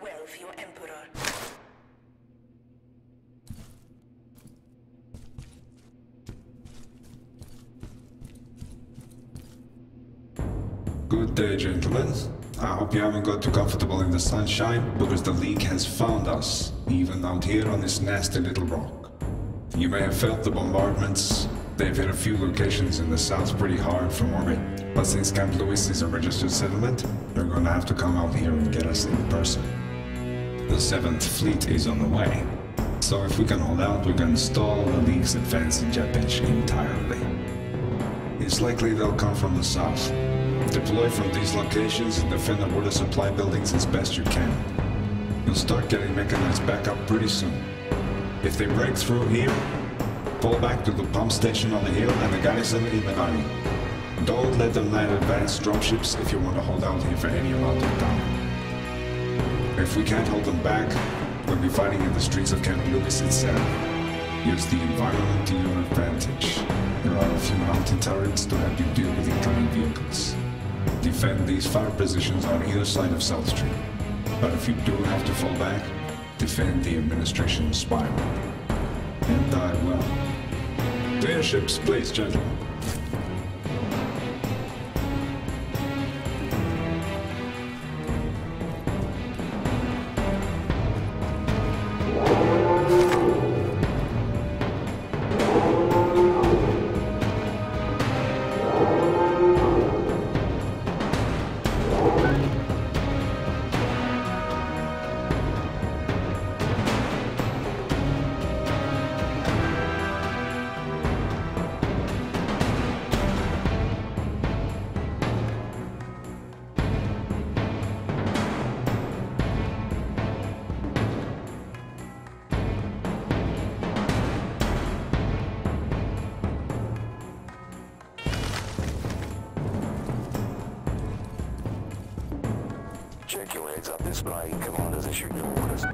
well for your Emperor. Good day, gentlemen. I hope you haven't got too comfortable in the sunshine, because the League has found us, even out here on this nasty little rock. You may have felt the bombardments. They've hit a few locations in the south pretty hard from orbit, but since Camp Lewis is a registered settlement, they're gonna have to come out here and get us in person. The 7th Fleet is on the way, so if we can hold out, we can stall the League's advance in Jetpitch entirely. It's likely they'll come from the south. Deploy from these locations and defend the water supply buildings as best you can. You'll start getting mechanized back up pretty soon. If they break through here, fall back to the pump station on the hill and the garrison in the army. Don't let them land advanced dropships if you want to hold out here for any amount of time. If we can't hold them back, we'll be fighting in the streets of Camp Lewis itself. Use the environment to your advantage. There are a few mountain turrets to help you deal with incoming vehicles. Defend these fire positions on either side of South Street. But if you do have to fall back, defend the administration spiral. And die well. To your ships, please, gentlemen. Flying commander's issued orders.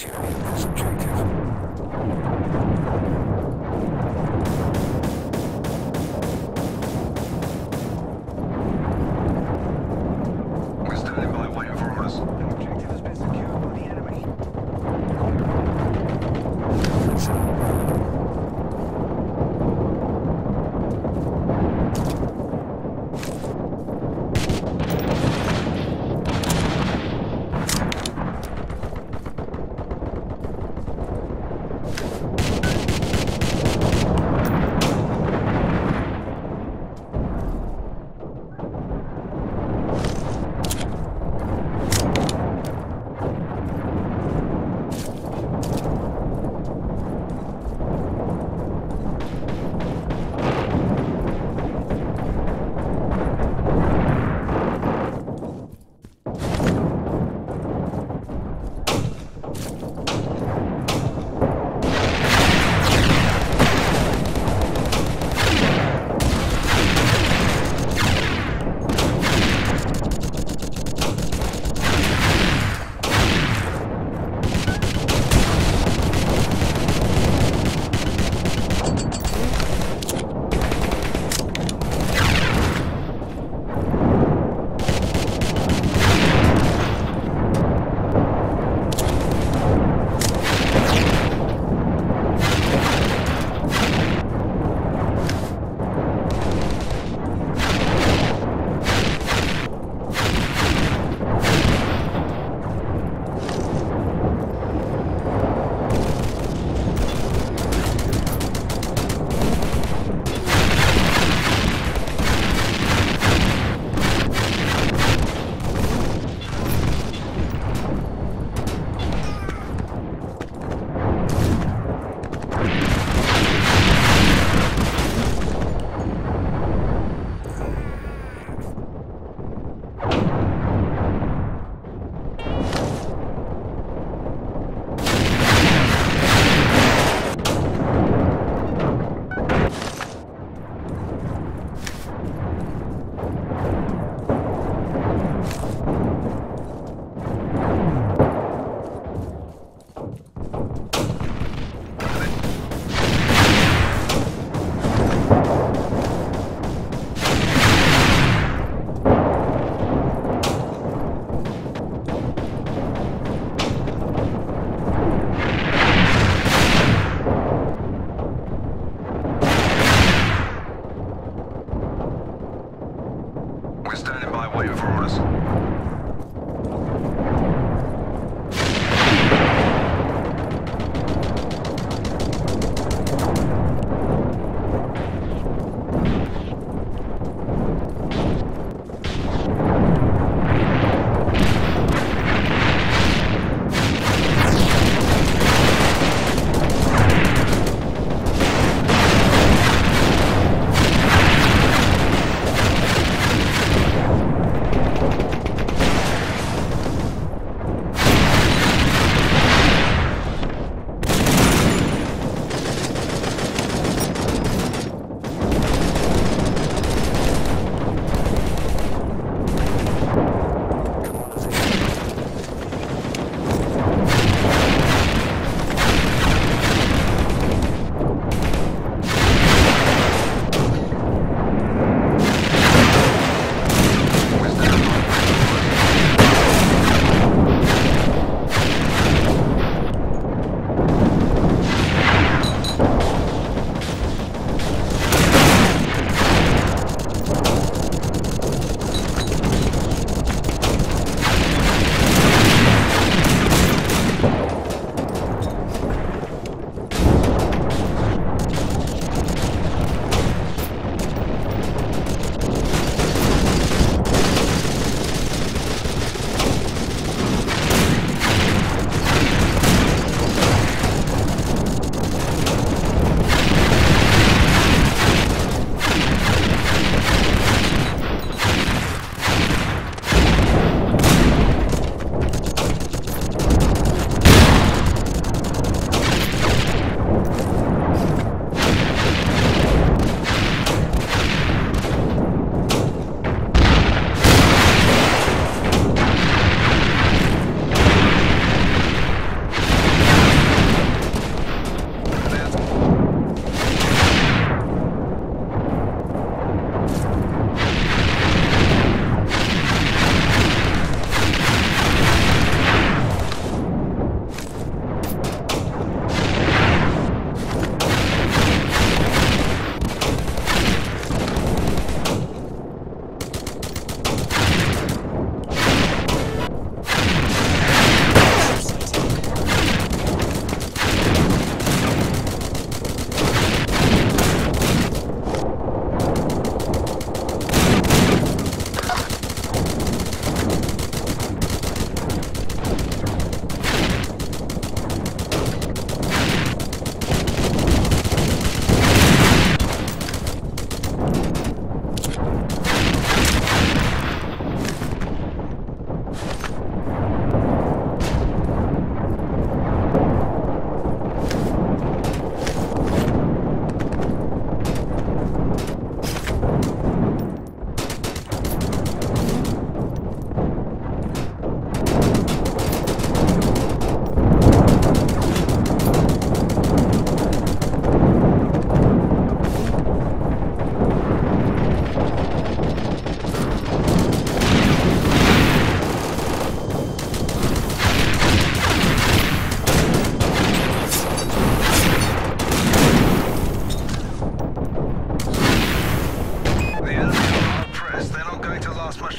Hit this objective.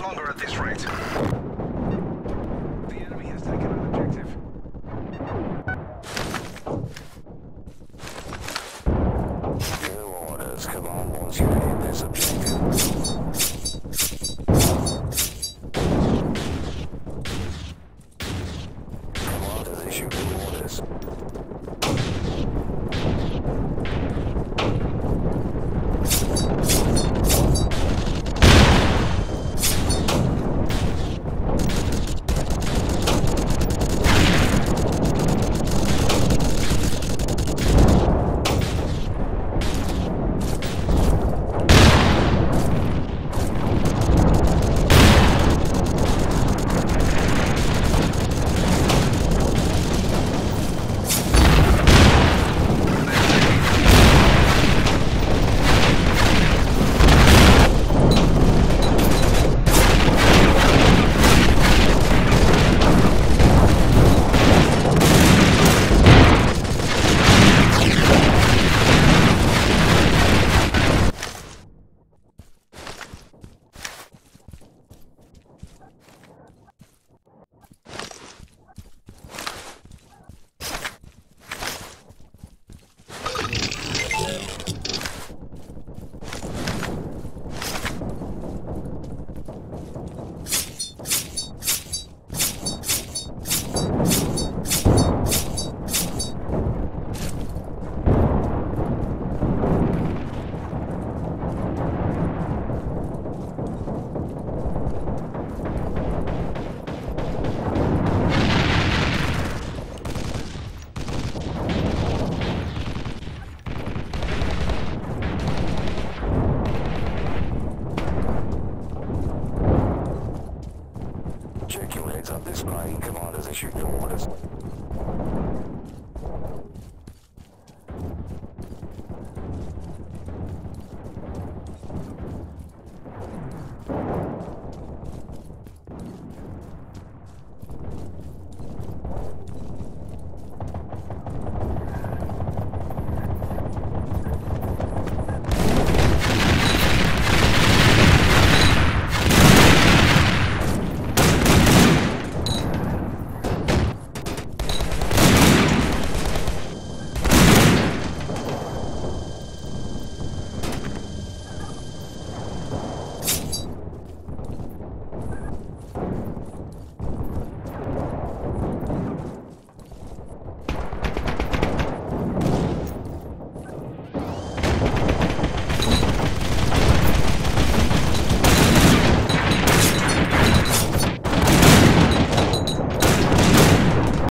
longer at this rate. orders issued. No orders.